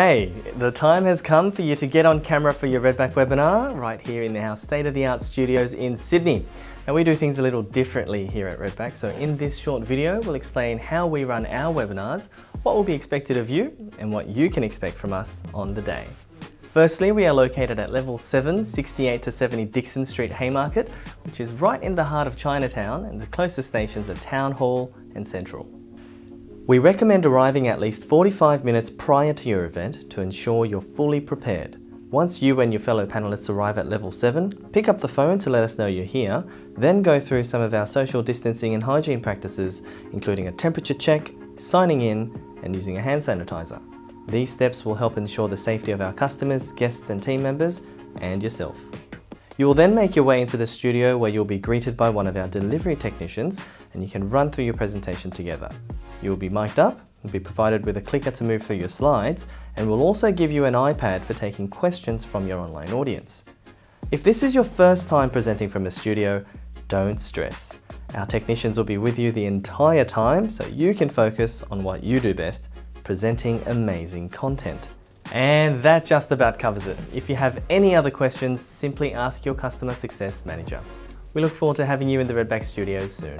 Hey, the time has come for you to get on camera for your Redback webinar right here in our state-of-the-art studios in Sydney. Now we do things a little differently here at Redback, so in this short video we'll explain how we run our webinars, what will be expected of you, and what you can expect from us on the day. Firstly, we are located at level 7, 68 to 70 Dixon Street Haymarket, which is right in the heart of Chinatown, and the closest stations are Town Hall and Central. We recommend arriving at least 45 minutes prior to your event to ensure you're fully prepared. Once you and your fellow panelists arrive at level 7, pick up the phone to let us know you're here, then go through some of our social distancing and hygiene practices, including a temperature check, signing in, and using a hand sanitizer. These steps will help ensure the safety of our customers, guests and team members, and yourself. You will then make your way into the studio where you'll be greeted by one of our delivery technicians and you can run through your presentation together. You will be mic'd up, and be provided with a clicker to move through your slides, and we'll also give you an iPad for taking questions from your online audience. If this is your first time presenting from a studio, don't stress. Our technicians will be with you the entire time so you can focus on what you do best, presenting amazing content. And that just about covers it. If you have any other questions, simply ask your customer success manager. We look forward to having you in the Redback studios soon.